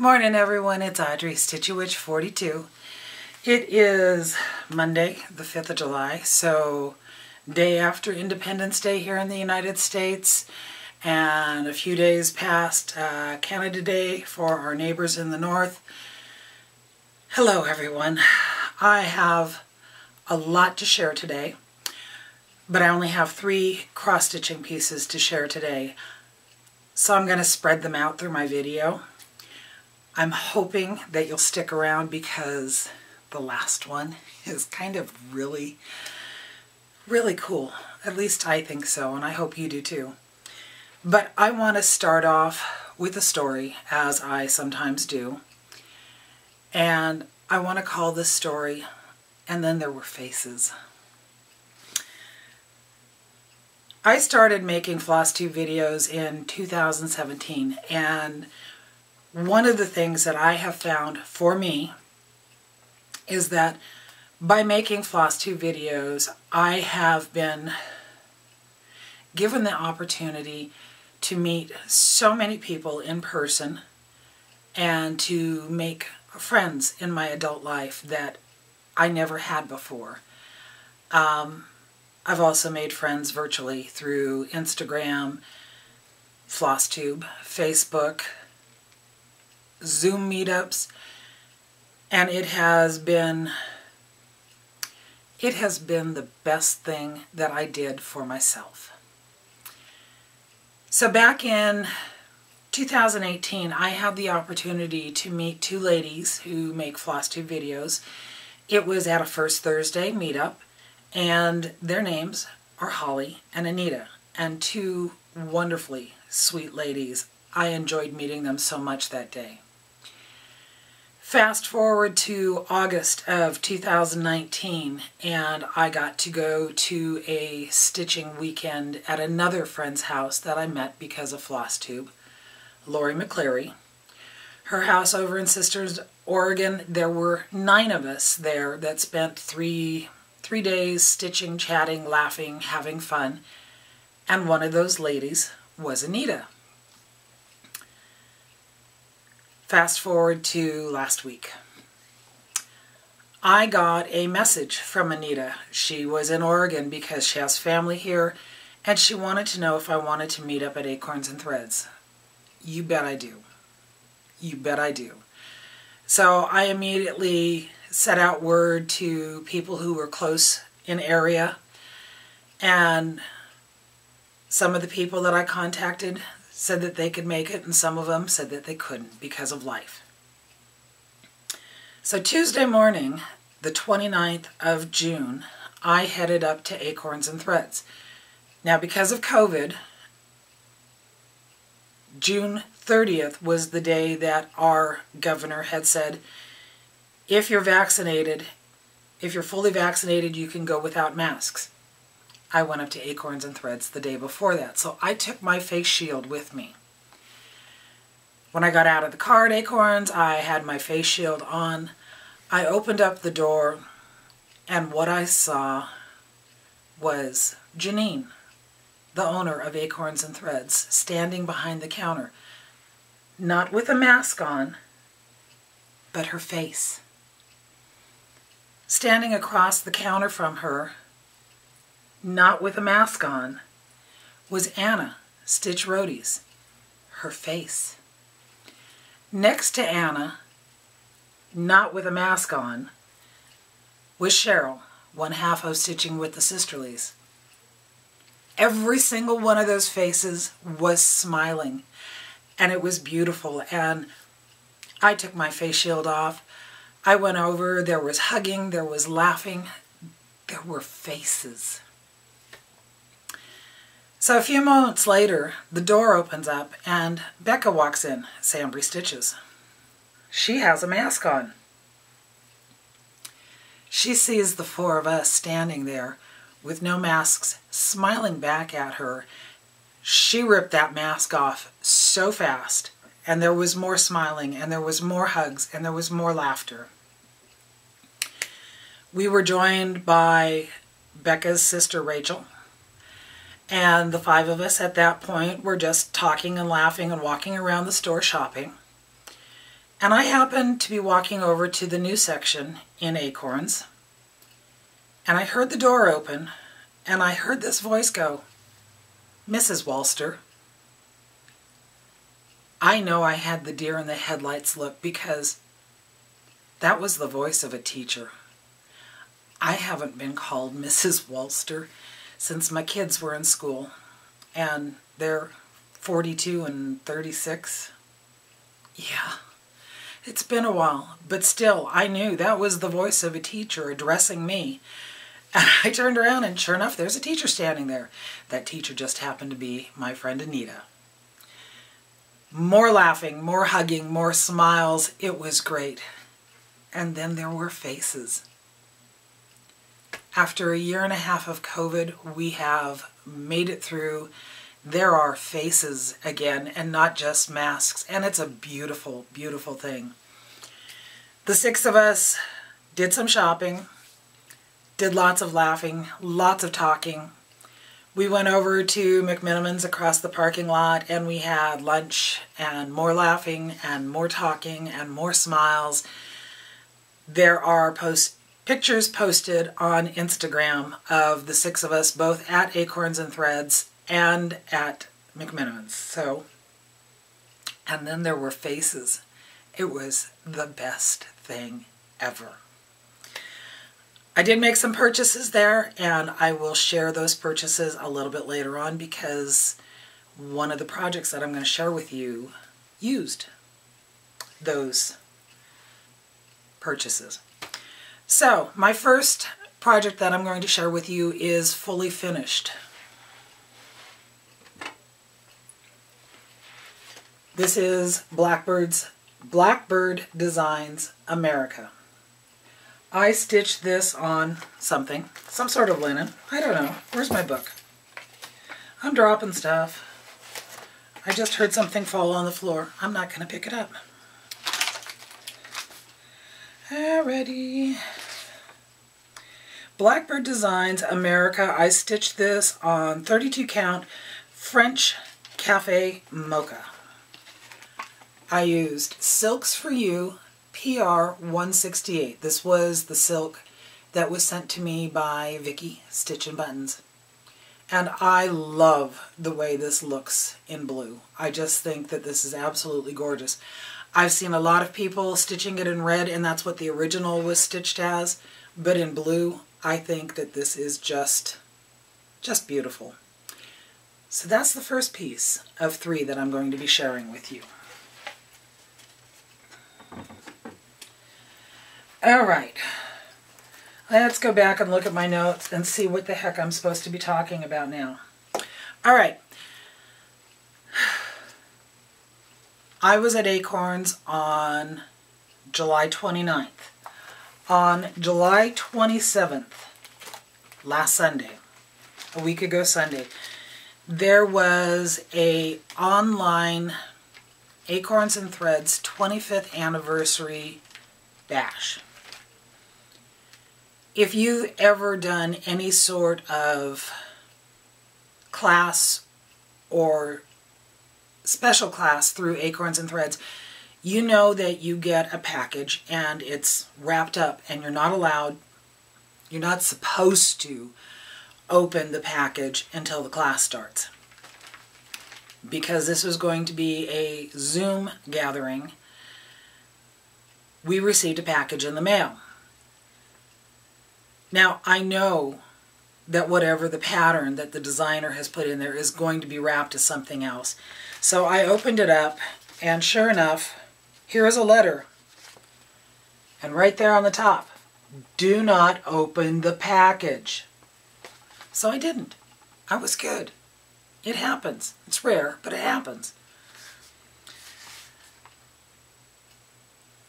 Morning everyone, it's Audrey, Stitchy Witch 42. It is Monday, the 5th of July, so day after Independence Day here in the United States and a few days past uh, Canada Day for our neighbors in the north. Hello everyone. I have a lot to share today, but I only have three cross-stitching pieces to share today. So I'm going to spread them out through my video I'm hoping that you'll stick around because the last one is kind of really, really cool. At least I think so, and I hope you do too. But I want to start off with a story, as I sometimes do. And I want to call this story, And Then There Were Faces. I started making floss FlossTube videos in 2017, and one of the things that I have found for me is that by making FlossTube videos, I have been given the opportunity to meet so many people in person and to make friends in my adult life that I never had before. Um, I've also made friends virtually through Instagram, FlossTube, Facebook, Zoom meetups, and it has been it has been the best thing that I did for myself. So back in 2018, I had the opportunity to meet two ladies who make FlossTube videos. It was at a First Thursday meetup, and their names are Holly and Anita, and two wonderfully sweet ladies. I enjoyed meeting them so much that day. Fast forward to August of 2019 and I got to go to a stitching weekend at another friend's house that I met because of FlossTube, Lori McCleary. Her house over in Sisters, Oregon, there were nine of us there that spent three, three days stitching, chatting, laughing, having fun. And one of those ladies was Anita. Fast forward to last week. I got a message from Anita. She was in Oregon because she has family here and she wanted to know if I wanted to meet up at Acorns and Threads. You bet I do. You bet I do. So I immediately set out word to people who were close in area and some of the people that I contacted said that they could make it, and some of them said that they couldn't because of life. So Tuesday morning, the 29th of June, I headed up to Acorns and Threads. Now, because of COVID, June 30th was the day that our governor had said, if you're vaccinated, if you're fully vaccinated, you can go without masks. I went up to Acorns and Threads the day before that. So I took my face shield with me. When I got out of the car at Acorns, I had my face shield on. I opened up the door, and what I saw was Jeaninne, the owner of Acorns and Threads, standing behind the counter. Not with a mask on, but her face. Standing across the counter from her not with a mask on, was Anna, Stitch Roadies, her face. Next to Anna, not with a mask on, was Cheryl, one half of Stitching with the Sisterlies. Every single one of those faces was smiling, and it was beautiful. And I took my face shield off. I went over, there was hugging, there was laughing, there were faces. So a few moments later, the door opens up and Becca walks in, Sambry Stitches. She has a mask on. She sees the four of us standing there with no masks, smiling back at her. She ripped that mask off so fast, and there was more smiling, and there was more hugs, and there was more laughter. We were joined by Becca's sister Rachel, and the five of us at that point were just talking and laughing and walking around the store shopping. And I happened to be walking over to the new section in Acorns, and I heard the door open, and I heard this voice go, Mrs. Wahlster. I know I had the deer in the headlights look because that was the voice of a teacher. I haven't been called Mrs. Wahlster since my kids were in school, and they're 42 and 36. Yeah, it's been a while, but still, I knew that was the voice of a teacher addressing me. And I turned around, and sure enough, there's a teacher standing there. That teacher just happened to be my friend Anita. More laughing, more hugging, more smiles. It was great. And then there were faces. After a year and a half of COVID, we have made it through. There are faces again and not just masks. And it's a beautiful, beautiful thing. The six of us did some shopping, did lots of laughing, lots of talking. We went over to McMenamins across the parking lot and we had lunch and more laughing and more talking and more smiles. There are post pictures posted on Instagram of the six of us, both at Acorns and Threads and at McMenamins. So, and then there were faces. It was the best thing ever. I did make some purchases there, and I will share those purchases a little bit later on because one of the projects that I'm going to share with you used those purchases. So, my first project that I'm going to share with you is fully finished. This is Blackbird's Blackbird Designs America. I stitched this on something, some sort of linen. I don't know. Where's my book? I'm dropping stuff. I just heard something fall on the floor. I'm not going to pick it up. Alrighty. Blackbird Designs America. I stitched this on 32 count French Cafe Mocha. I used Silks for You PR 168. This was the silk that was sent to me by Vikki Stitch and Buttons. And I love the way this looks in blue. I just think that this is absolutely gorgeous. I've seen a lot of people stitching it in red and that's what the original was stitched as. But in blue, I think that this is just, just beautiful. So that's the first piece of three that I'm going to be sharing with you. All right. Let's go back and look at my notes and see what the heck I'm supposed to be talking about now. All right. I was at Acorns on July 29th. On July 27th, last Sunday, a week ago Sunday, there was a online Acorns and Threads 25th anniversary bash. If you've ever done any sort of class or special class through Acorns and Threads, you know that you get a package and it's wrapped up and you're not allowed, you're not supposed to open the package until the class starts. Because this was going to be a Zoom gathering, we received a package in the mail. Now, I know that whatever the pattern that the designer has put in there is going to be wrapped as something else. So I opened it up, and sure enough, here is a letter. And right there on the top, do not open the package. So I didn't. I was good. It happens. It's rare, but it happens.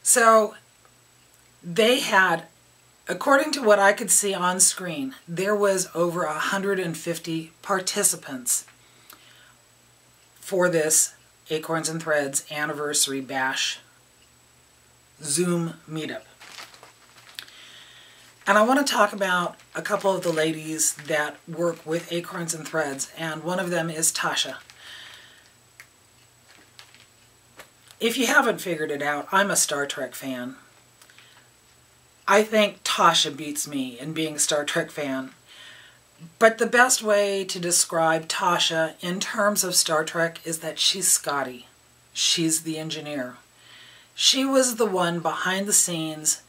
So they had According to what I could see on screen, there was over 150 participants for this Acorns and Threads Anniversary Bash Zoom meetup. And I want to talk about a couple of the ladies that work with Acorns and Threads, and one of them is Tasha. if you haven't figured it out, I'm a Star Trek fan. I think Tasha beats me in being a Star Trek fan. But the best way to describe Tasha in terms of Star Trek is that she's Scotty. She's the engineer. She was the one behind the scenes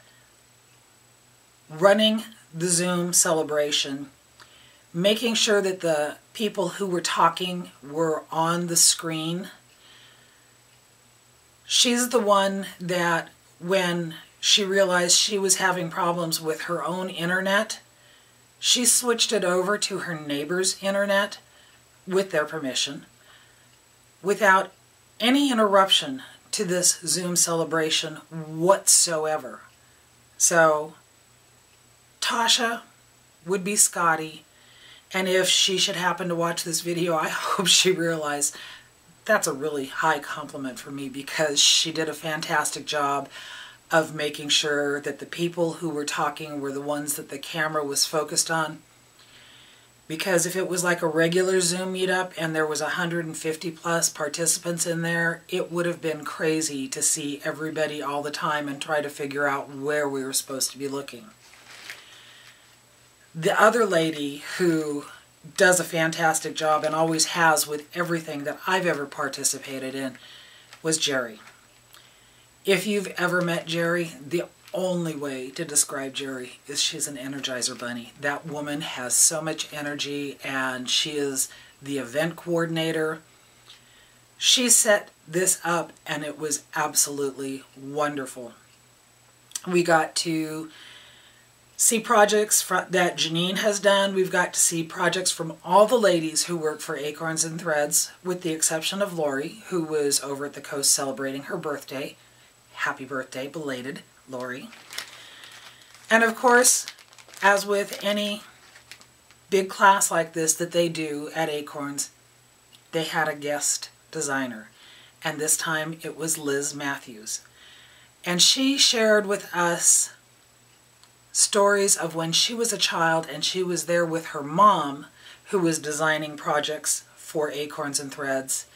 running the Zoom celebration, making sure that the people who were talking were on the screen. She's the one that when she realized she was having problems with her own internet, she switched it over to her neighbor's internet with their permission without any interruption to this Zoom celebration whatsoever. So, Tasha would be Scotty, and if she should happen to watch this video, I hope she realized that's a really high compliment for me because she did a fantastic job of making sure that the people who were talking were the ones that the camera was focused on. Because if it was like a regular Zoom meetup and there was 150 plus participants in there, it would have been crazy to see everybody all the time and try to figure out where we were supposed to be looking. The other lady who does a fantastic job and always has with everything that I've ever participated in was Jerry. If you've ever met Jerry, the only way to describe Jerry is she's an Energizer Bunny. That woman has so much energy and she is the event coordinator. She set this up and it was absolutely wonderful. We got to see projects that Jeaninne has done. We've got to see projects from all the ladies who work for Acorns and Threads, with the exception of Lori, who was over at the coast celebrating her birthday. Happy birthday, belated, Lori. And of course, as with any big class like this that they do at Acorns, they had a guest designer. And this time it was Liz Matthews. And she shared with us stories of when she was a child and she was there with her mom who was designing projects for Acorns and Threads.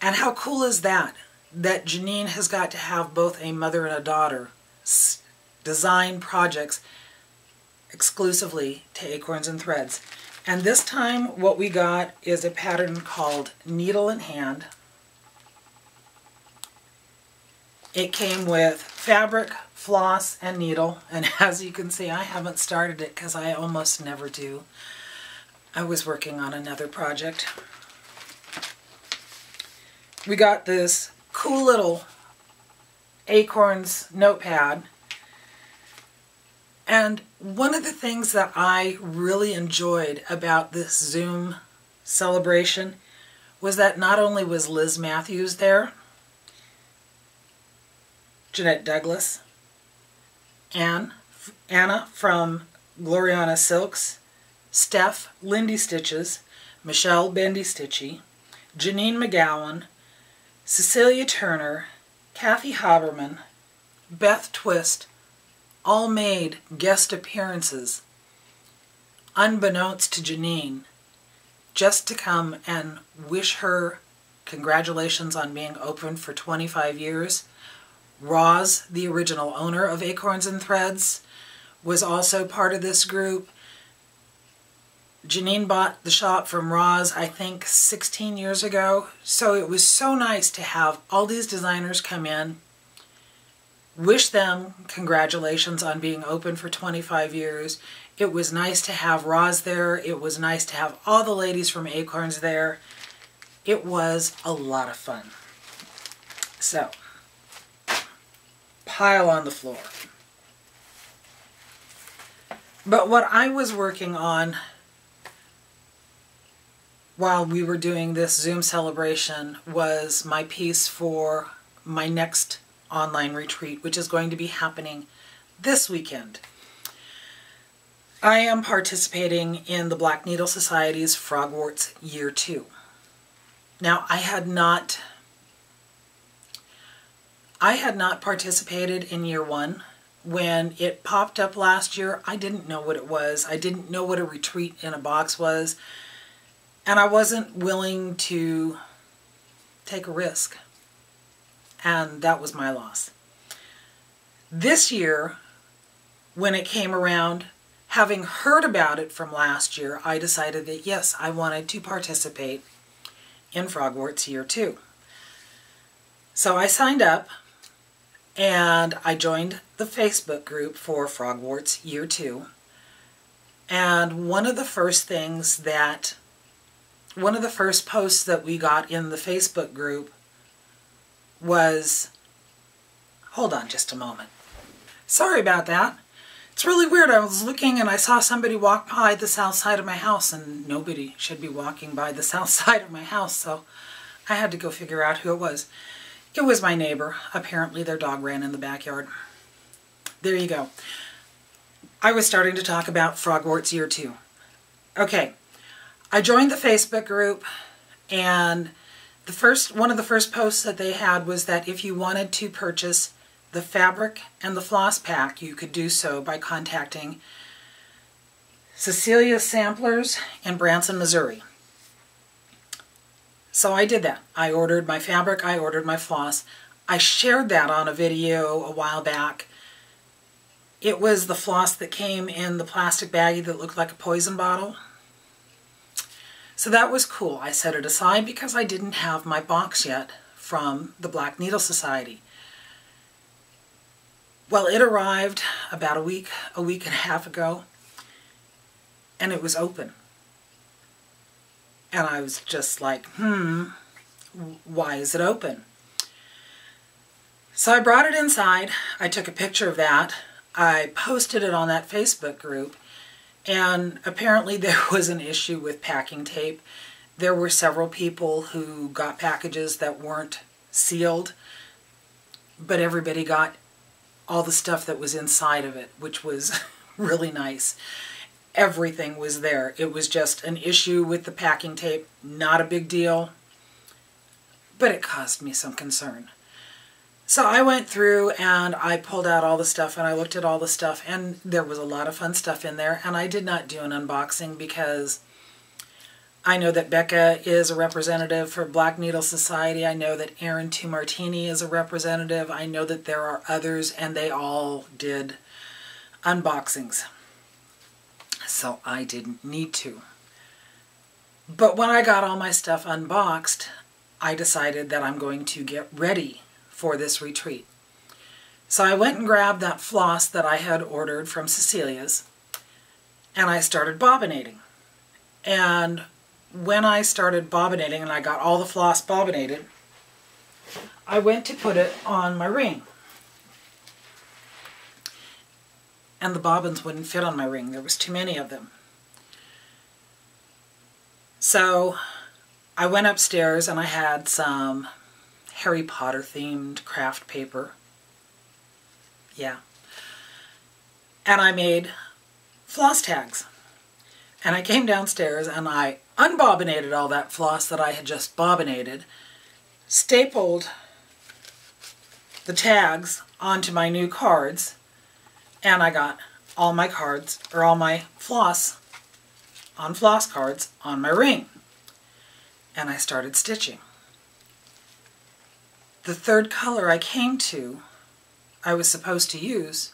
And how cool is that? That Jeaninne has got to have both a mother and a daughter design projects exclusively to Acorns and Threads. And this time what we got is a pattern called Needle in Hand. It came with fabric, floss, and needle. And as you can see, I haven't started it because I almost never do. I was working on another project. We got this cool little Acorns notepad. And one of the things that I really enjoyed about this Zoom celebration was that not only was Liz Matthews there, Jeanette Douglas, Anne, Anna from Gloriana Silks, Steph Lindy Stitches, Michelle Bendy Stitchy, Janine McGowan, Cecilia Turner, Kathy Haberman, Beth Twist all made guest appearances, unbeknownst to Jeaninne, just to come and wish her congratulations on being open for 25 years. Roz, the original owner of Acorns and Threads, was also part of this group. Jeaninne bought the shop from Roz, I think, 16 years ago. So it was so nice to have all these designers come in, wish them congratulations on being open for 25 years. It was nice to have Roz there. It was nice to have all the ladies from Acorns there. It was a lot of fun. So, pile on the floor. But what I was working on while we were doing this Zoom celebration was my piece for my next online retreat, which is going to be happening this weekend. I am participating in the Blackneedle Society's Frogwarts Year 2. Now, I had not I had not participated in year one. When it popped up last year, I didn't know what it was. I didn't know what a retreat in a box was. And I wasn't willing to take a risk. and that was my loss. This year, when it came around, having heard about it from last year, I decided that yes, I wanted to participate in Frogwarts Year 2. So I signed up and I joined the Facebook group for Frogwarts Year 2. And one of the first things that, one of the first posts that we got in the Facebook group was, hold on just a moment. Sorry about that. It's really weird. I was looking and I saw somebody walk by the south side of my house and nobody should be walking by the south side of my house, so I had to go figure out who it was. It was my neighbor. Apparently their dog ran in the backyard. There you go. I was starting to talk about Frogwarts Year 2. Okay, I joined the Facebook group and the first one of the first posts that they had was that if you wanted to purchase the fabric and the floss pack, you could do so by contacting Cecilia Samplers in Branson, Missouri. So I did that. I ordered my fabric, I ordered my floss. I shared that on a video a while back. It was the floss that came in the plastic baggie that looked like a poison bottle. So that was cool. I set it aside because I didn't have my box yet from the Blackneedle Society. Well, it arrived about a week, a week and a half ago, and it was open. And I was just like, hmm, why is it open? So I brought it inside. I took a picture of that. I posted it on that Facebook group. And apparently there was an issue with packing tape. There were several people who got packages that weren't sealed, but everybody got all the stuff that was inside of it, which was really nice everything was there. It was just an issue with the packing tape, not a big deal, but it caused me some concern. So I went through and I pulled out all the stuff and I looked at all the stuff and there was a lot of fun stuff in there and I did not do an unboxing because I know that Becca is a representative for Blackneedle Society. I know that Aaron Tumartini is a representative. I know that there are others and they all did unboxings so I didn't need to. But when I got all my stuff unboxed, I decided that I'm going to get ready for this retreat. So I went and grabbed that floss that I had ordered from Cecilia's and I started bobbinating. And when I started bobbinating and I got all the floss bobbinated, I went to put it on my ring. and the bobbins wouldn't fit on my ring. There was too many of them. So I went upstairs and I had some Harry Potter themed craft paper. Yeah. And I made floss tags. And I came downstairs and I unbobbinated all that floss that I had just bobbinated, stapled the tags onto my new cards, and I got all my cards, or all my floss, on floss cards, on my ring. And I started stitching. The third color I came to, I was supposed to use,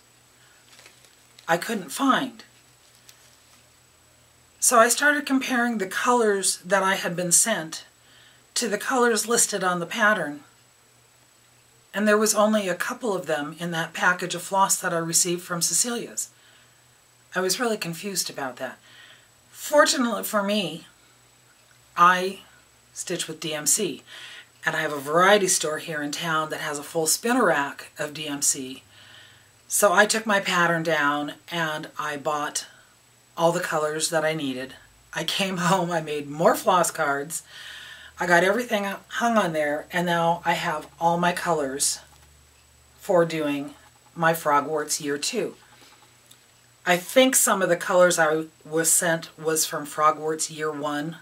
I couldn't find. So I started comparing the colors that I had been sent to the colors listed on the pattern and there was only a couple of them in that package of floss that I received from Cecilia's. I was really confused about that. Fortunately for me, I stitch with DMC, and I have a variety store here in town that has a full spinner rack of DMC. So I took my pattern down and I bought all the colors that I needed. I came home, I made more floss cards, I got everything hung on there and now I have all my colors for doing my Frogwarts Year 2. I think some of the colors I was sent was from Frogwarts Year 1.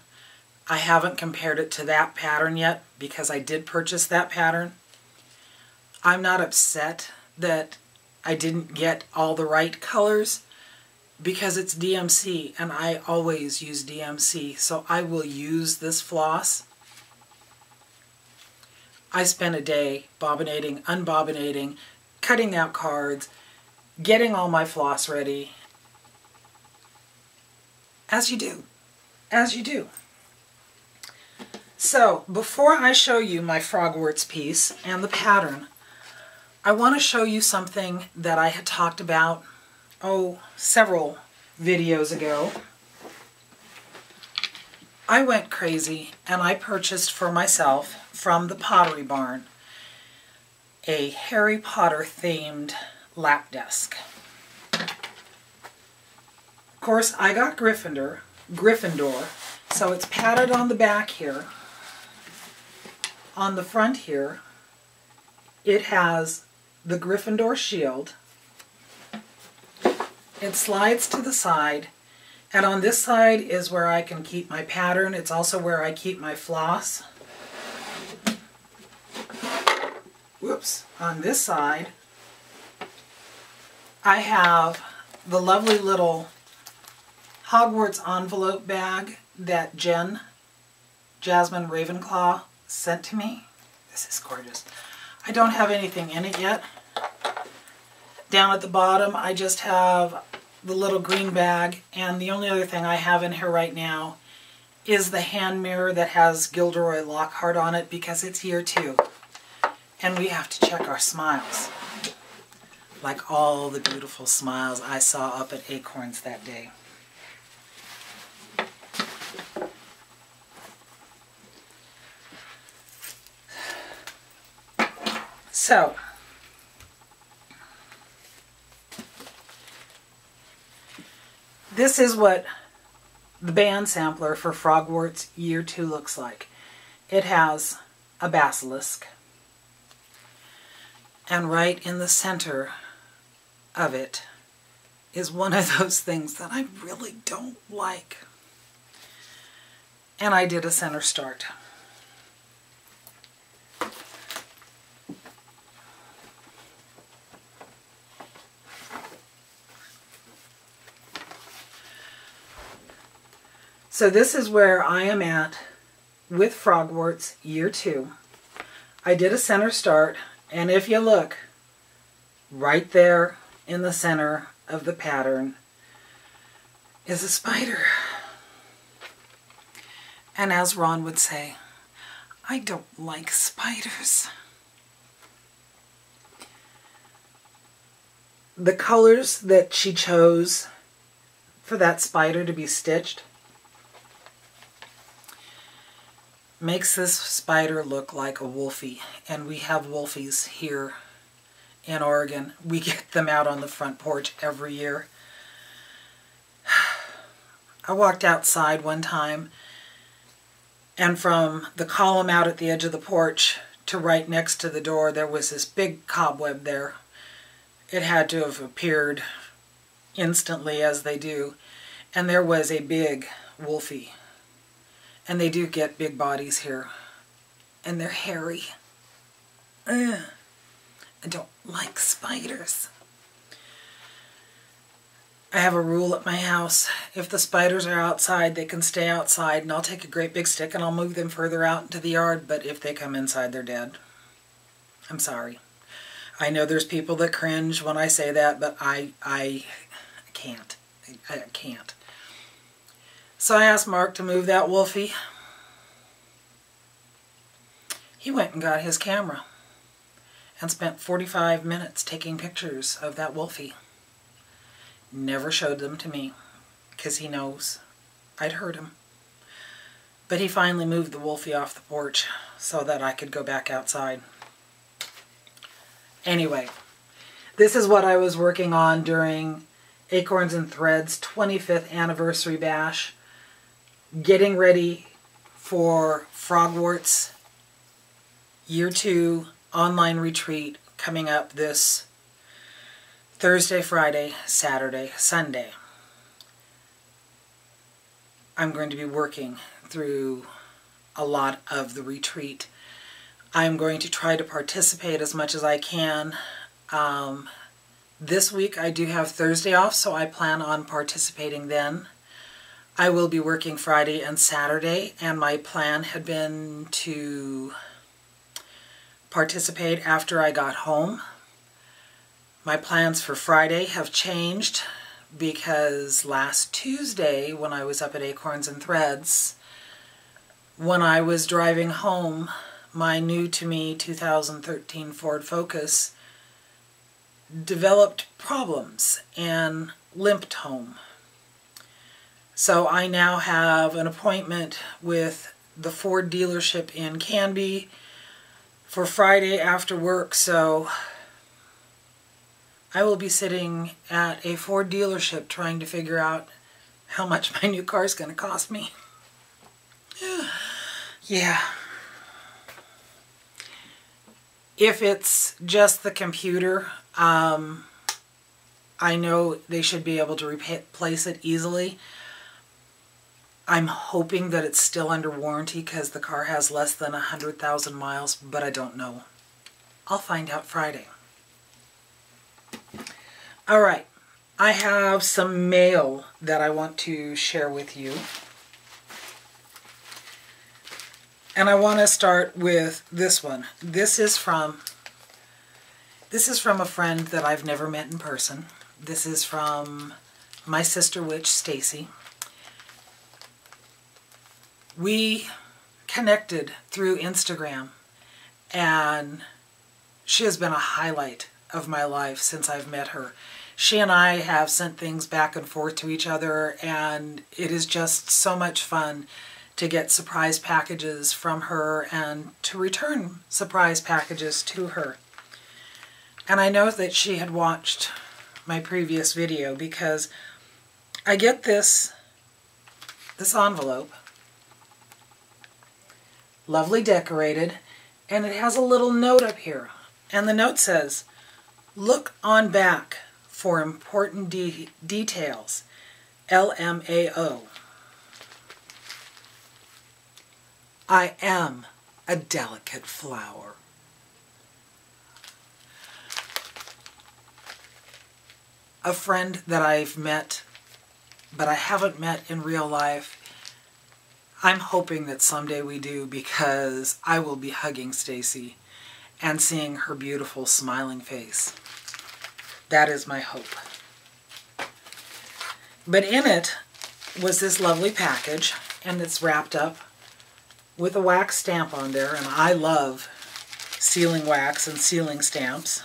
I haven't compared it to that pattern yet because I did purchase that pattern. I'm not upset that I didn't get all the right colors because it's DMC and I always use DMC so I will use this floss I spent a day bobbinating, unbobbinating, cutting out cards, getting all my floss ready. As you do. As you do. So, before I show you my Frogwarts piece and the pattern, I want to show you something that I had talked about, oh, several videos ago. I went crazy and I purchased for myself from the Pottery Barn a Harry Potter themed lap desk. Of course, I got Gryffindor, Gryffindor, so it's padded on the back here. On the front here, it has the Gryffindor shield. It slides to the side, and on this side is where I can keep my pattern. It's also where I keep my floss. Whoops. On this side, I have the lovely little Hogwarts envelope bag that Gen, Jasmine Ravenclaw, sent to me. This is gorgeous. I don't have anything in it yet. Down at the bottom, I just have the little green bag, and the only other thing I have in here right now is the hand mirror that has Gilderoy Lockhart on it because it's year two. And we have to check our smiles. Like all the beautiful smiles I saw up at Acorns that day. So, this is what the band sampler for Frogwarts Year 2 looks like. It has a basilisk, and right in the center of it is one of those things that I really don't like. And I did a center start. So this is where I am at with Frogwarts year two. I did a center start, and if you look, right there in the center of the pattern is a spider. And as Ron would say, I don't like spiders. The colors that she chose for that spider to be stitched makes this spider look like a wolfie. And we have wolfies here in Oregon. We get them out on the front porch every year. I walked outside one time and from the column out at the edge of the porch to right next to the door there was this big cobweb there. It had to have appeared instantly as they do. And there was a big wolfie and they do get big bodies here. And they're hairy. Ugh. I don't like spiders. I have a rule at my house. If the spiders are outside, they can stay outside, and I'll take a great big stick and I'll move them further out into the yard, but if they come inside, they're dead. I'm sorry. I know there's people that cringe when I say that, but I, I, can't. I, I can't. So I asked Mark to move that wolfie. He went and got his camera and spent 45 minutes taking pictures of that wolfie. Never showed them to me because he knows I'd hurt him. But he finally moved the wolfie off the porch so that I could go back outside. Anyway, this is what I was working on during Acorns and Threads 25th anniversary bash getting ready for Frogwarts Year 2 online retreat coming up this Thursday, Friday, Saturday, Sunday. I'm going to be working through a lot of the retreat. I'm going to try to participate as much as I can. Um, this week I do have Thursday off, so I plan on participating then. I will be working Friday and Saturday, and my plan had been to participate after I got home. My plans for Friday have changed because last Tuesday when I was up at Acorns and Threads, when I was driving home, my new to me 2013 Ford Focus developed problems and limped home. So I now have an appointment with the Ford dealership in Canby for Friday after work, so I will be sitting at a Ford dealership trying to figure out how much my new car is going to cost me. yeah. If it's just the computer, um, I know they should be able to replace it easily. I'm hoping that it's still under warranty because the car has less than 100,000 miles, but I don't know. I'll find out Friday. All right, I have some mail that I want to share with you. And I want to start with this one. This is from this is from a friend that I've never met in person. This is from my sister witch Stacy. We connected through Instagram and she has been a highlight of my life since I've met her. She and I have sent things back and forth to each other, and it is just so much fun to get surprise packages from her and to return surprise packages to her. And I know that she had watched my previous video because I get this this envelope lovely decorated and it has a little note up here and the note says Look on back for important de details. LMAO. I am a delicate flower. A friend that I've met, but I haven't met in real life. I'm hoping that someday we do because I will be hugging Stacy and seeing her beautiful smiling face. That is my hope. But in it was this lovely package, and it's wrapped up with a wax stamp on there, and I love sealing wax and sealing stamps.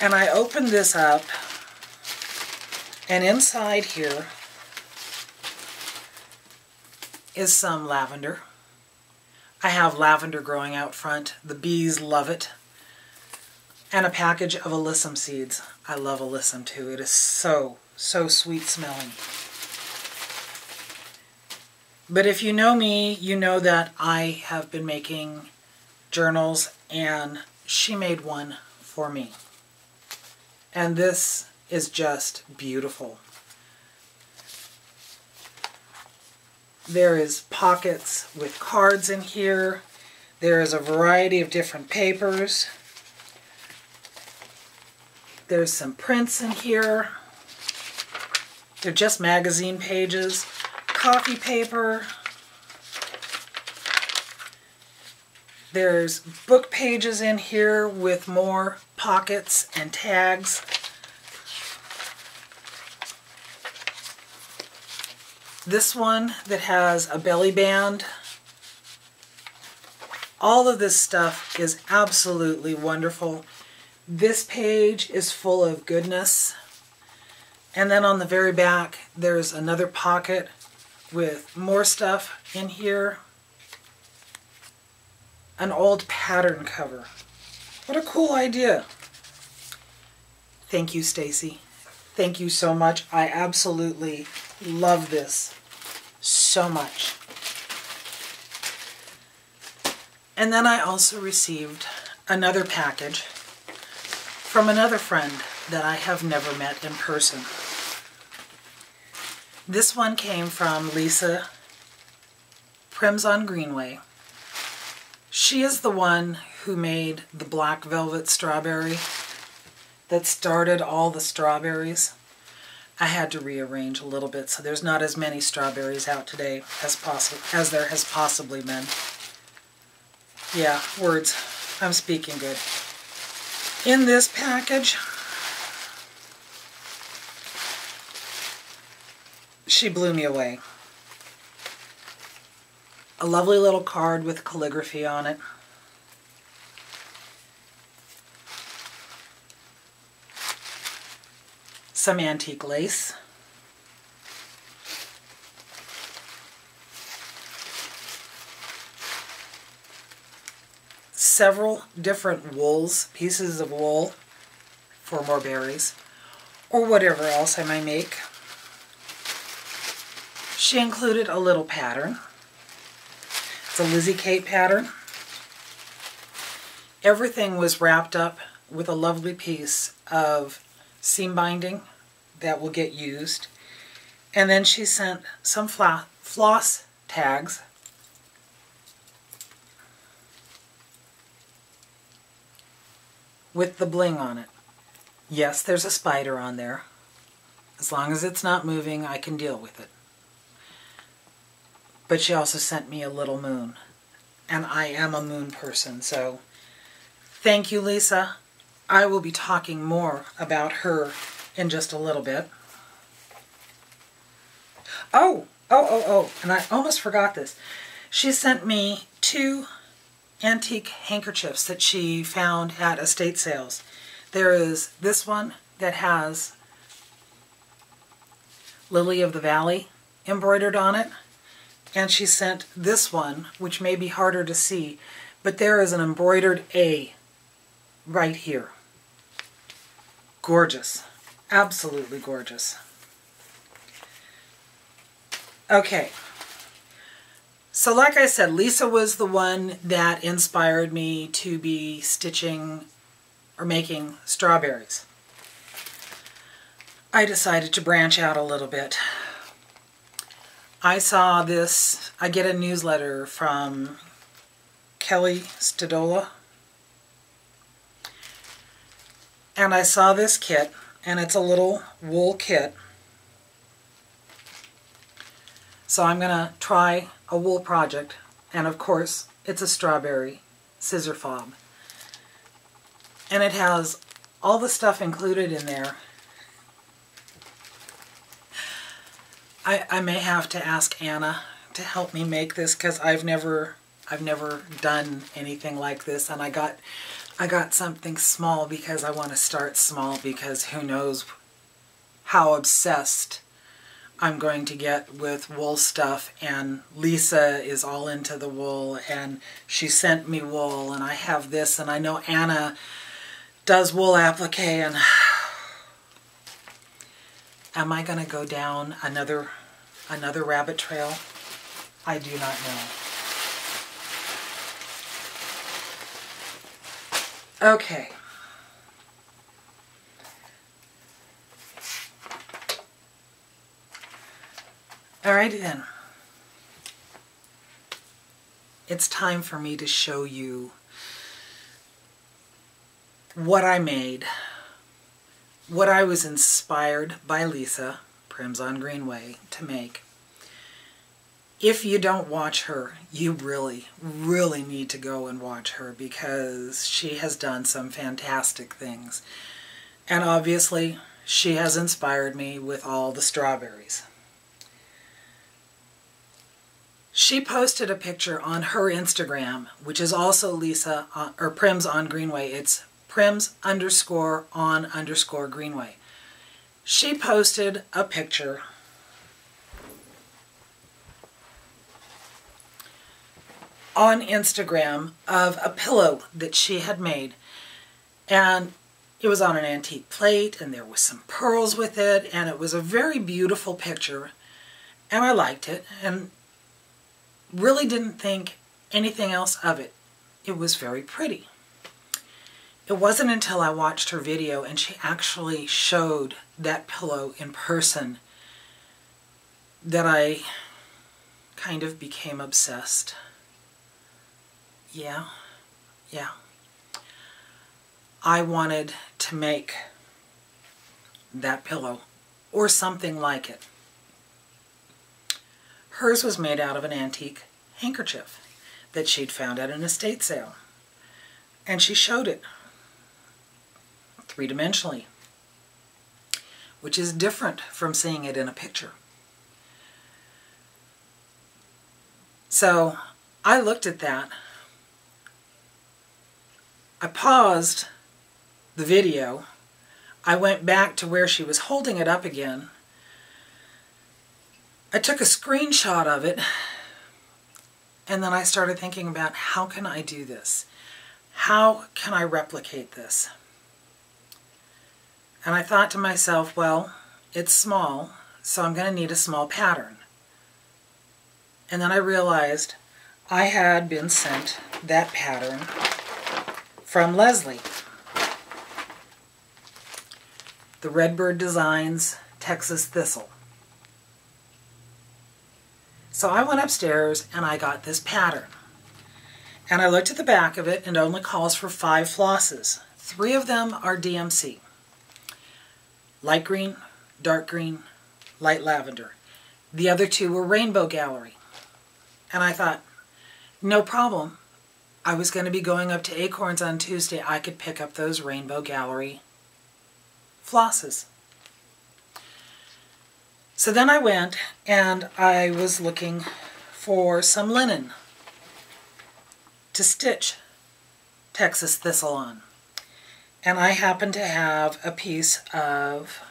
And I opened this up, and inside here is some lavender. I have lavender growing out front. The bees love it and a package of alyssum seeds. I love alyssum too. It is so, so sweet smelling. But if you know me, you know that I have been making journals and she made one for me. And this is just beautiful. There is pockets with cards in here. There is a variety of different papers. There's some prints in here. They're just magazine pages. Coffee paper. There's book pages in here with more pockets and tags. This one that has a belly band. All of this stuff is absolutely wonderful. This page is full of goodness. And then on the very back, there's another pocket with more stuff in here. An old pattern cover. What a cool idea. Thank you, Stacy. Thank you so much. I absolutely love this so much. And then I also received another package from another friend that I have never met in person. This one came from Lisa Prims on Greenway. She is the one who made the black velvet strawberry that started all the strawberries. I had to rearrange a little bit so there's not as many strawberries out today as possible as there has possibly been. Yeah, words. I'm speaking good. In this package, she blew me away. A lovely little card with calligraphy on it. Some antique lace. Several different wools, pieces of wool for more berries, or whatever else I might make. She included a little pattern. It's a Lizzie Kate pattern. Everything was wrapped up with a lovely piece of seam binding that will get used. And then she sent some floss tags with the bling on it. Yes, there's a spider on there. As long as it's not moving, I can deal with it. But she also sent me a little moon. And I am a moon person, so thank you, Lisa. I will be talking more about her in just a little bit. Oh, oh, oh, oh, and I almost forgot this. She sent me two antique handkerchiefs that she found at estate sales. There is this one that has Lily of the Valley embroidered on it and she sent this one, which may be harder to see, but there is an embroidered A right here. Gorgeous. Absolutely gorgeous. Okay. So like I said, Lisa was the one that inspired me to be stitching or making strawberries. I decided to branch out a little bit. I saw this, I get a newsletter from Kelly Stadola. And I saw this kit, and it's a little wool kit. So I'm going to try a wool project, and of course, it's a strawberry scissor fob. And it has all the stuff included in there I, I may have to ask Anna to help me make this because I've never I've never done anything like this and I got I got something small because I want to start small because who knows how obsessed I'm going to get with wool stuff and Lisa is all into the wool and she sent me wool and I have this and I know Anna does wool applique and Am I going to go down another another rabbit trail? I do not know. Okay. Alrighty then. It's time for me to show you what I made what I was inspired by Lisa, Prims on Greenway, to make. If you don't watch her, you really, really need to go and watch her because she has done some fantastic things. And obviously, she has inspired me with all the strawberries. She posted a picture on her Instagram, which is also Lisa, uh, or Prims on Greenway. It's prims underscore on underscore greenway. She posted a picture on Instagram of a pillow that she had made. And it was on an antique plate and there was some pearls with it and it was a very beautiful picture and I liked it and really didn't think anything else of it. It was very pretty. It wasn't until I watched her video and she actually showed that pillow in person that I kind of became obsessed. Yeah, yeah. I wanted to make that pillow or something like it. Hers was made out of an antique handkerchief. that she'd found at an estate sale. And she showed it three-dimensionally, which is different from seeing it in a picture. So I looked at that. I paused the video. I went back to where she was holding it up again. I took a screenshot of it and then I started thinking about how can I do this? How can I replicate this? And I thought to myself, well, it's small, so I'm going to need a small pattern. And then I realized I had been sent that pattern from Leslie. The Redbird Designs Texas Thistle. So I went upstairs and I got this pattern. And I looked at the back of it and it only calls for five flosses. Three of them are DMC. Light green, dark green, light lavender. The other two were Rainbow Gallery. And I thought, no problem. I was going to be going up to Acorns on Tuesday. I could pick up those Rainbow Gallery flosses. So then I went and I was looking for some linen to stitch Texas Thistle on. And I happened to have a piece of,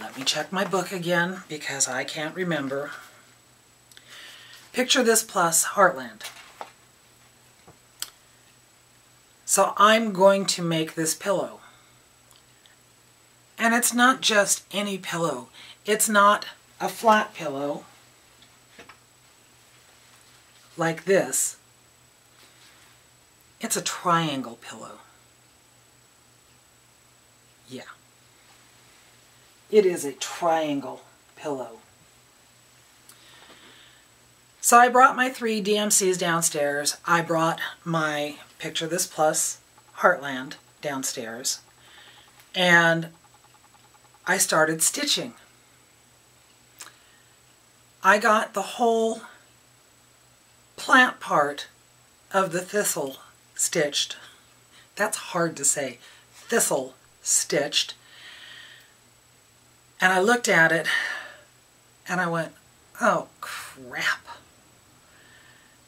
let me check my book again because I can't remember. Picture This Plus Heartland. So I'm going to make this pillow. And it's not just any pillow. It's not a flat pillow like this. It's a triangle pillow. Yeah. It is a triangle pillow. So I brought my three DMCs downstairs. I brought my Picture This Plus Heartland downstairs. And I started stitching. I got the whole plant part of the thistle stitched. That's hard to say. Thistle stitched. And I looked at it and I went, oh crap.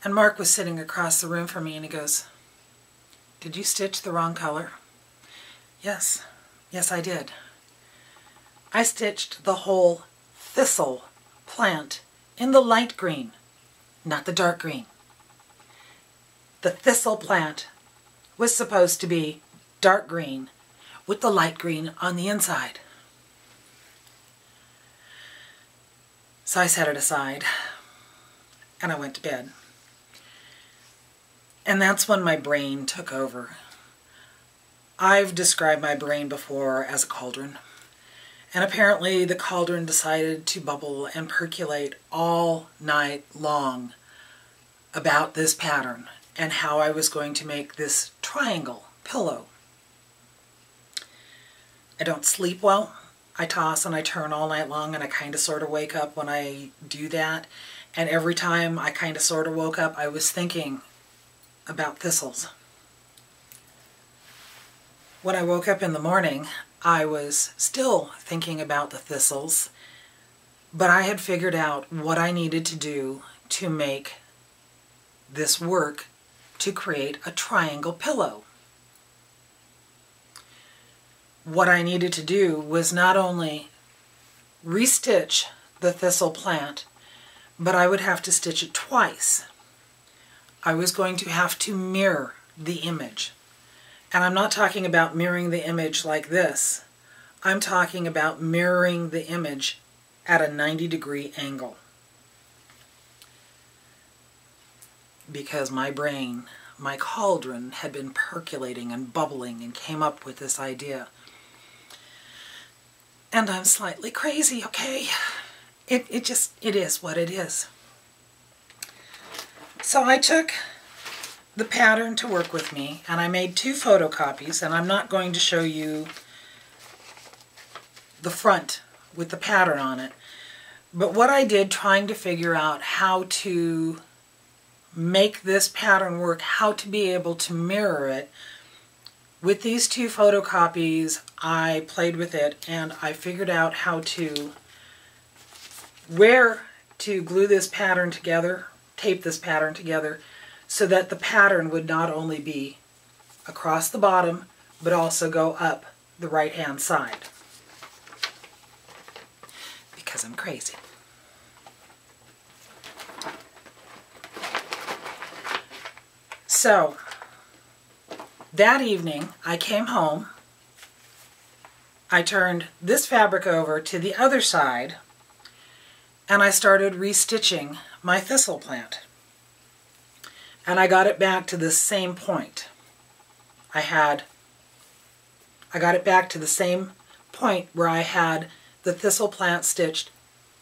And Mark was sitting across the room from me and he goes, Did you stitch the wrong color? Yes, yes I did. I stitched the whole thistle plant in the light green, not the dark green. The thistle plant was supposed to be dark green with the light green on the inside. So I set it aside and I went to bed. And that's when my brain took over. I've described my brain before as a cauldron. And apparently the cauldron decided to bubble and percolate all night long about this pattern and how I was going to make this triangle pillow. I don't sleep well. I toss and I turn all night long and I kind of sort of wake up when I do that. And every time I kind of sort of woke up, I was thinking about thistles. When I woke up in the morning, I was still thinking about the thistles, but I had figured out what I needed to do to make this work to create a triangle pillow. What I needed to do was not only restitch the thistle plant, but I would have to stitch it twice. I was going to have to mirror the image. And I'm not talking about mirroring the image like this. I'm talking about mirroring the image at a 90 degree angle. Because my brain, my cauldron, had been percolating and bubbling and came up with this idea. And I'm slightly crazy, okay? It, it just, it is what it is. So I took the pattern to work with me and I made two photocopies and I'm not going to show you the front with the pattern on it. But what I did trying to figure out how to make this pattern work, how to be able to mirror it. With these two photocopies, I played with it and I figured out how to, where to glue this pattern together, tape this pattern together, so that the pattern would not only be across the bottom, but also go up the right hand side. Because I'm crazy. So, that evening I came home, I turned this fabric over to the other side, and I started restitching my thistle plant. And I got it back to the same point. I had, I got it back to the same point where I had the thistle plant stitched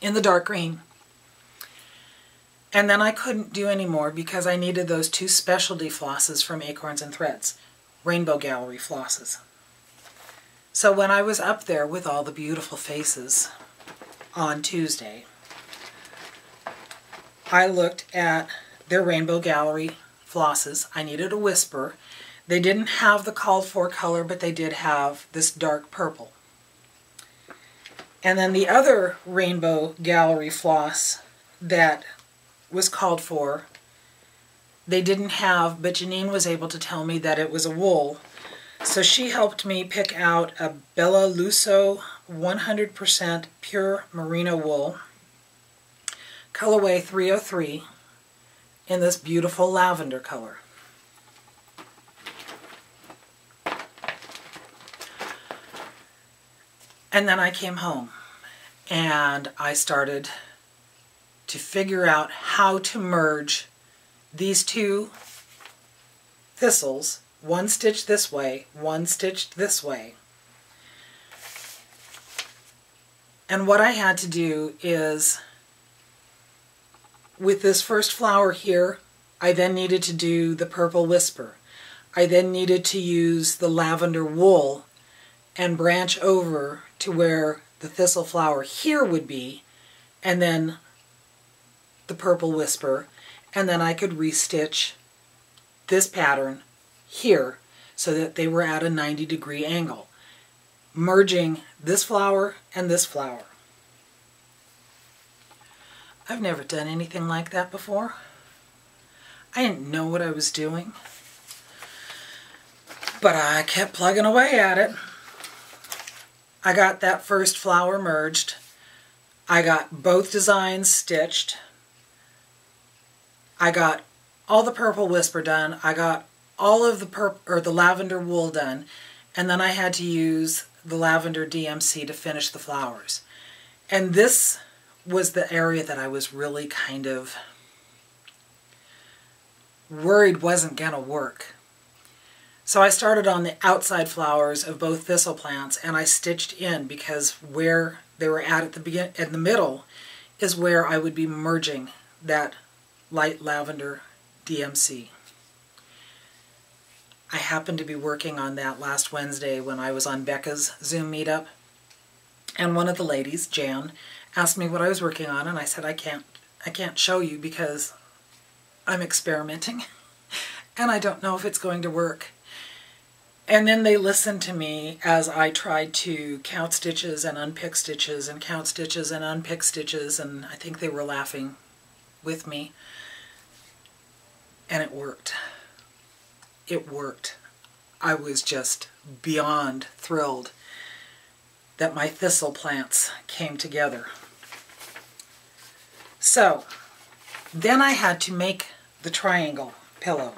in the dark green. And then I couldn't do any more because I needed those two specialty flosses from Acorns and Threads, Rainbow Gallery flosses. So when I was up there with all the beautiful faces on Tuesday, I looked at their Rainbow Gallery flosses. I needed a whisper. They didn't have the called for color, but they did have this dark purple. And then the other Rainbow Gallery floss that was called for, they didn't have, but Jeaninne was able to tell me that it was a wool. So she helped me pick out a Bella Lusso 100% pure merino wool, colorway 303, in this beautiful lavender color. And then I came home and I started to figure out how to merge these two thistles, one stitched this way, one stitched this way. And what I had to do is, with this first flower here, I then needed to do the purple whisper. I then needed to use the lavender wool and branch over to where the thistle flower here would be, and then the purple whisper, and then I could restitch this pattern here so that they were at a 90 degree angle, merging this flower and this flower. I've never done anything like that before. I didn't know what I was doing, but I kept plugging away at it. I got that first flower merged. I got both designs stitched. I got all the purple whisper done. I got all of the purple or the lavender wool done, and then I had to use the lavender DMC to finish the flowers. And this was the area that I was really kind of worried wasn't going to work. So I started on the outside flowers of both thistle plants and I stitched in because where they were at at the begin in the middle is where I would be merging that light lavender DMC. I happened to be working on that last Wednesday when I was on Becca's Zoom meetup. And one of the ladies, Jan, asked me what I was working on and I said I can't I can't show you because I'm experimenting and I don't know if it's going to work. And then they listened to me as I tried to count stitches and unpick stitches and count stitches and unpick stitches and I think they were laughing with me. And it worked. It worked. I was just beyond thrilled that my thistle plants came together. So, then I had to make the triangle pillow.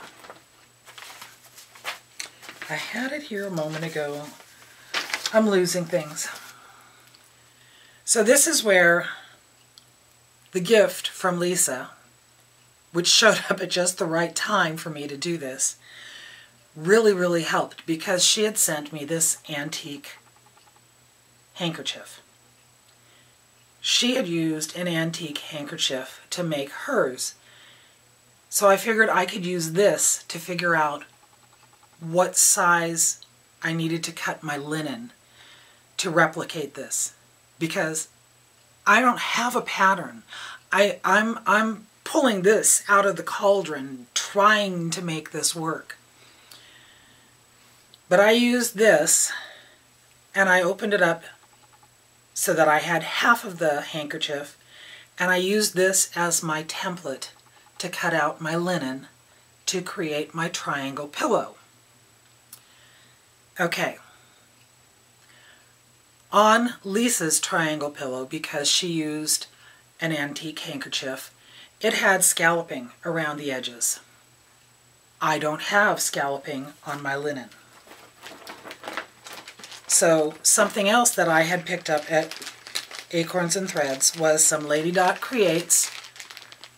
I had it here a moment ago. I'm losing things. So this is where the gift from Lisa which showed up at just the right time for me to do this, really, really helped because she had sent me this antique handkerchief. She had used an antique handkerchief to make hers. So I figured I could use this to figure out what size I needed to cut my linen to replicate this because I don't have a pattern. I, I'm, I'm pulling this out of the cauldron, trying to make this work. But I used this and I opened it up so that I had half of the handkerchief and I used this as my template to cut out my linen to create my triangle pillow. Okay. On Lisa's triangle pillow, because she used an antique handkerchief, it had scalloping around the edges. I don't have scalloping on my linen. So something else that I had picked up at Acorns and Threads was some Lady Dot Creates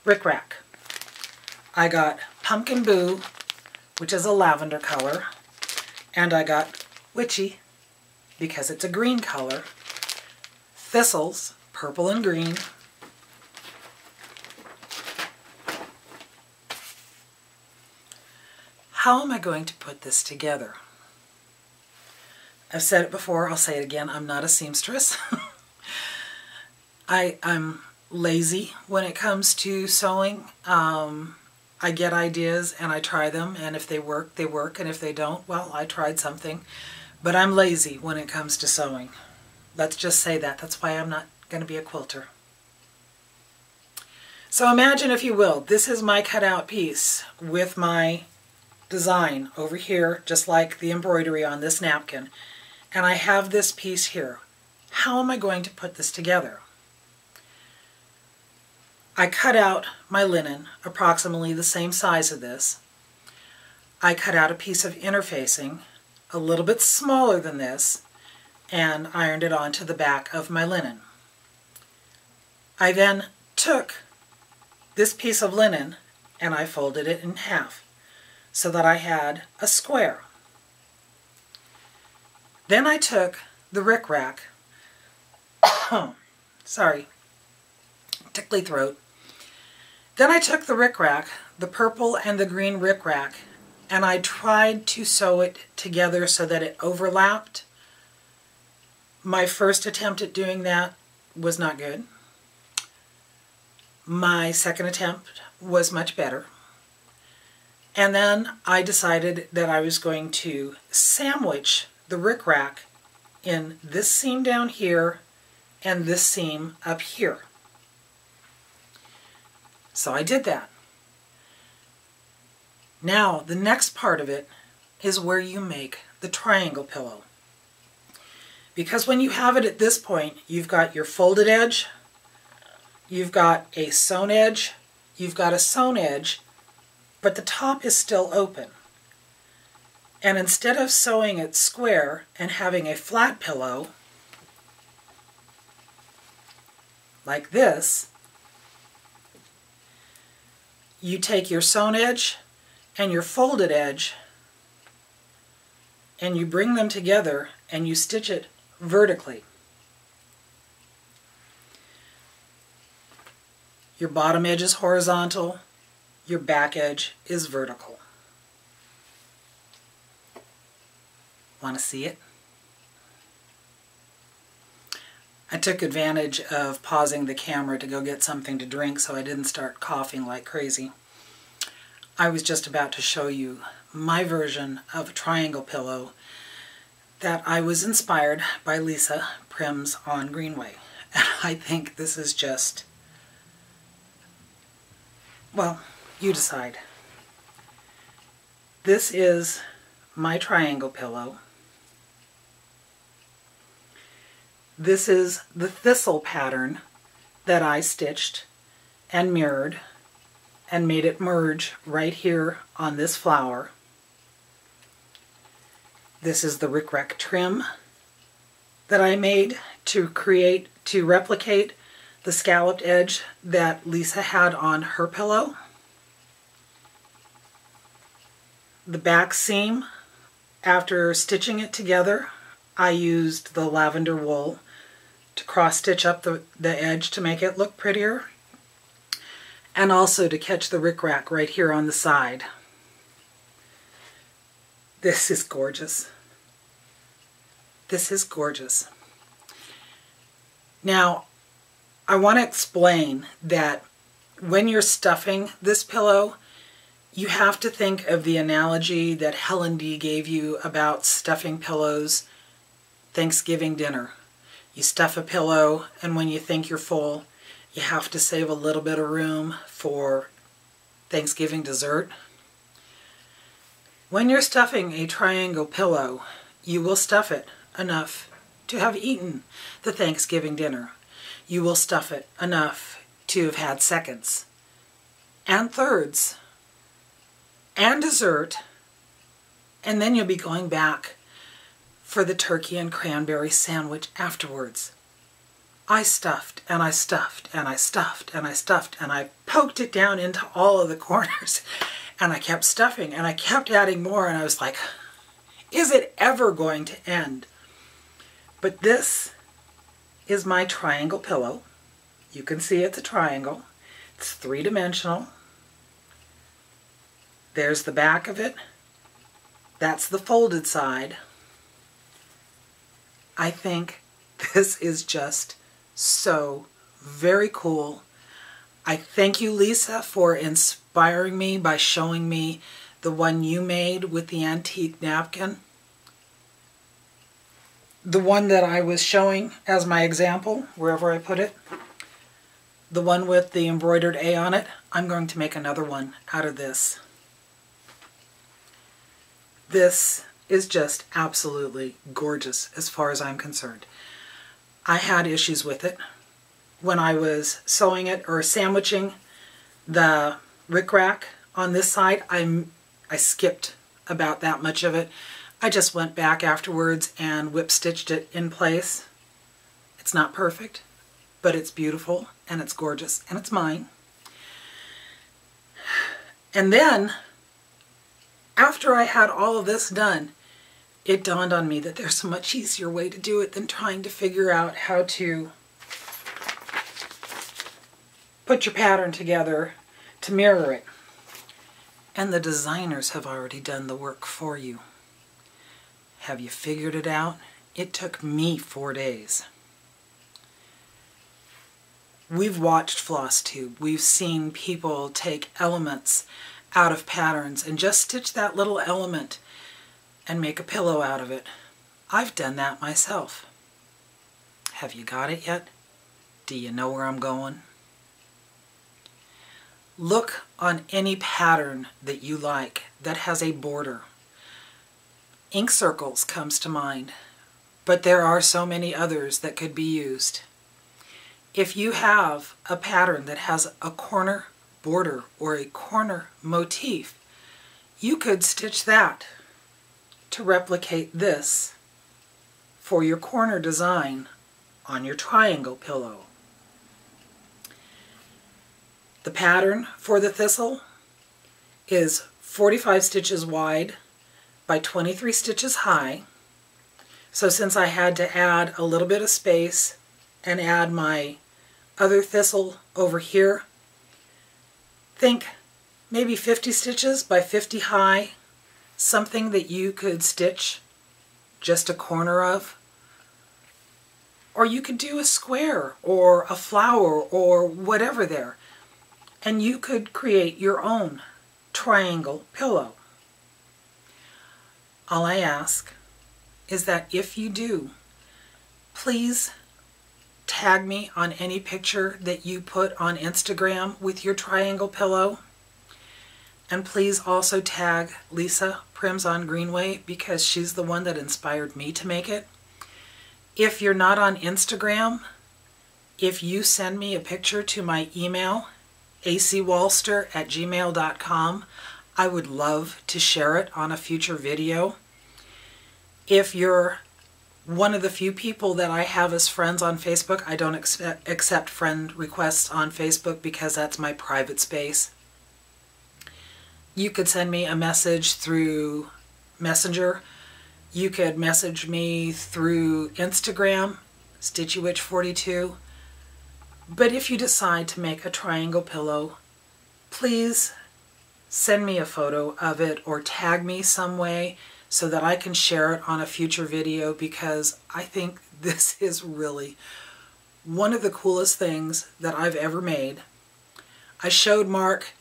rickrack. I got Pumpkin Boo, which is a lavender color, and I got Witchy, because it's a green color, Thistles, purple and green, How am I going to put this together? I've said it before, I'll say it again, I'm not a seamstress. I, I'm lazy when it comes to sewing. Um, I get ideas and I try them, and if they work, they work, and if they don't, well, I tried something. But I'm lazy when it comes to sewing. Let's just say that. That's why I'm not going to be a quilter. So imagine, if you will, this is my cutout piece with my design over here, just like the embroidery on this napkin. And I have this piece here. How am I going to put this together? I cut out my linen, approximately the same size of this. I cut out a piece of interfacing, a little bit smaller than this, and ironed it onto the back of my linen. I then took this piece of linen and I folded it in half so that I had a square. Then I took the rickrack, sorry, tickly throat, then I took the rickrack, the purple and the green rickrack, and I tried to sew it together so that it overlapped. My first attempt at doing that was not good. My second attempt was much better. And then I decided that I was going to sandwich the rickrack in this seam down here and this seam up here. So I did that. Now, the next part of it is where you make the triangle pillow. Because when you have it at this point, you've got your folded edge, you've got a sewn edge, you've got a sewn edge, but the top is still open. And instead of sewing it square and having a flat pillow, like this, you take your sewn edge and your folded edge and you bring them together and you stitch it vertically. Your bottom edge is horizontal, your back edge is vertical. Want to see it? I took advantage of pausing the camera to go get something to drink so I didn't start coughing like crazy. I was just about to show you my version of a triangle pillow that I was inspired by Lisa Prims on Greenway. And I think this is just, well, you decide. This is my triangle pillow. This is the thistle pattern that I stitched and mirrored and made it merge right here on this flower. This is the rickrack trim that I made to create, to replicate the scalloped edge that Lisa had on her pillow. The back seam, after stitching it together, I used the lavender wool to cross stitch up the, the edge to make it look prettier and also to catch the rickrack right here on the side. This is gorgeous. This is gorgeous. Now, I want to explain that when you're stuffing this pillow, you have to think of the analogy that Helen D gave you about stuffing pillows Thanksgiving dinner. You stuff a pillow, and when you think you're full, you have to save a little bit of room for Thanksgiving dessert. When you're stuffing a triangle pillow, you will stuff it enough to have eaten the Thanksgiving dinner. You will stuff it enough to have had seconds and thirds and dessert, and then you'll be going back for the turkey and cranberry sandwich afterwards. I stuffed and I stuffed and I stuffed and I stuffed and I poked it down into all of the corners and I kept stuffing and I kept adding more and I was like, is it ever going to end? But this is my triangle pillow. You can see it's a triangle. It's three-dimensional. There's the back of it. That's the folded side. I think this is just so very cool. I thank you, Lisa, for inspiring me by showing me the one you made with the antique napkin. The one that I was showing as my example, wherever I put it, the one with the embroidered A on it, I'm going to make another one out of this. This is just absolutely gorgeous as far as I'm concerned. I had issues with it when I was sewing it or sandwiching the rickrack on this side. I, I skipped about that much of it. I just went back afterwards and whip stitched it in place. It's not perfect, but it's beautiful and it's gorgeous and it's mine. And then after I had all of this done, it dawned on me that there's a much easier way to do it than trying to figure out how to put your pattern together to mirror it. And the designers have already done the work for you. Have you figured it out? It took me four days. We've watched FlossTube. We've seen people take elements out of patterns and just stitch that little element and make a pillow out of it. I've done that myself. Have you got it yet? Do you know where I'm going? Look on any pattern that you like that has a border. Ink circles comes to mind, but there are so many others that could be used. If you have a pattern that has a corner border or a corner motif, you could stitch that to replicate this for your corner design on your triangle pillow. The pattern for the thistle is 45 stitches wide by 23 stitches high. So since I had to add a little bit of space and add my other thistle over here, think maybe 50 stitches by 50 high, something that you could stitch just a corner of. Or you could do a square or a flower or whatever there. And you could create your own triangle pillow. All I ask is that if you do, please tag me on any picture that you put on Instagram with your triangle pillow. And please also tag Lisa Prims on Greenway because she's the one that inspired me to make it. If you're not on Instagram, if you send me a picture to my email, acwahlster at gmail.com, I would love to share it on a future video. If you're one of the few people that I have as friends on Facebook. I don't accept, accept friend requests on Facebook because that's my private space. You could send me a message through Messenger. You could message me through Instagram, StitchyWitch42. But if you decide to make a triangle pillow, please send me a photo of it or tag me some way so that I can share it on a future video because I think this is really one of the coolest things that I've ever made. I showed Mark.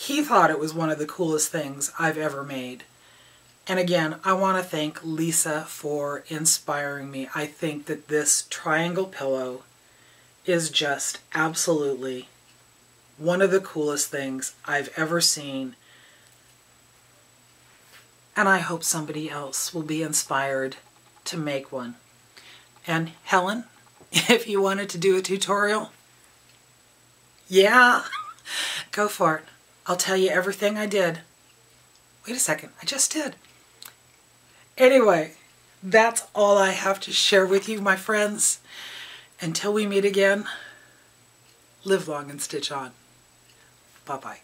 He thought it was one of the coolest things I've ever made. And again, I want to thank Lisa for inspiring me. I think that this triangle pillow is just absolutely one of the coolest things I've ever seen. And I hope somebody else will be inspired to make one. And Helen, if you wanted to do a tutorial, yeah, go for it. I'll tell you everything I did. Wait a second, I just did. Anyway, that's all I have to share with you, my friends. Until we meet again, live long and stitch on. Bye-bye.